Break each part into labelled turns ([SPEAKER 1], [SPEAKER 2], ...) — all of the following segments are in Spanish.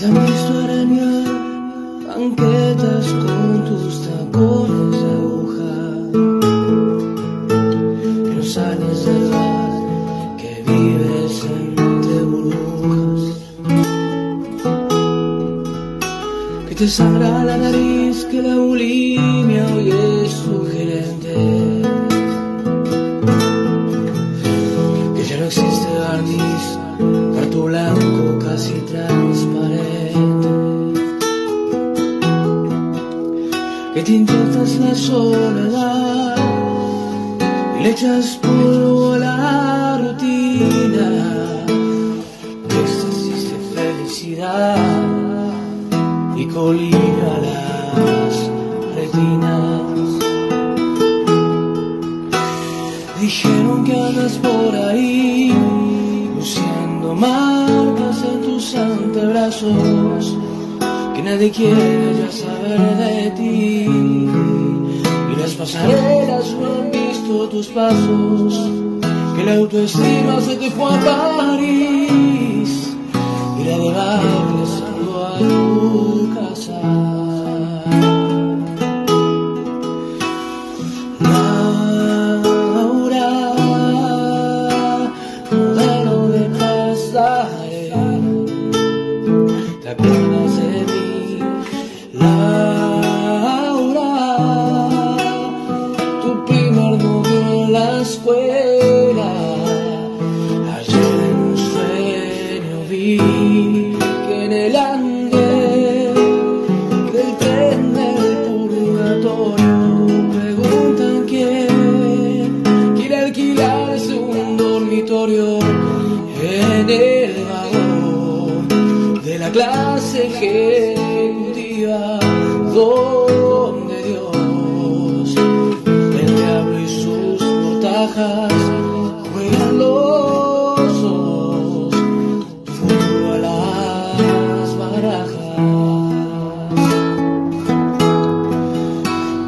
[SPEAKER 1] te han visto arañar banquetas con tus te sangra la nariz, que la bulimia hoy es sugerente. Que ya no existe barniz, carto blanco casi transparente. Que te intentas la soledad y le echas polvo a la rutina. Éxtasis de felicidad y colina las retinas. Dijeron que andas por ahí, luciendo marcas en tus antebrazos, que nadie quiere ya saber de ti. Y las pasarelas no han visto tus pasos, que la autoestima se te fue a París, ¿te acuerdas de mí? Laura, tu primer novio en la escuela. Ayer en un sueño vi que en el andén del tren del purgatorio preguntan quién quiere alquilarse un dormitorio en el clase ejecutiva donde Dios, el diablo y sus mortajas juegan los ojos a las barajas.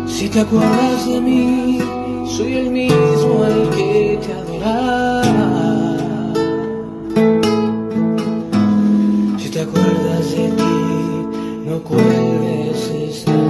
[SPEAKER 1] Si te acuerdas de mí, soy el mismo al que te adoraba. Is.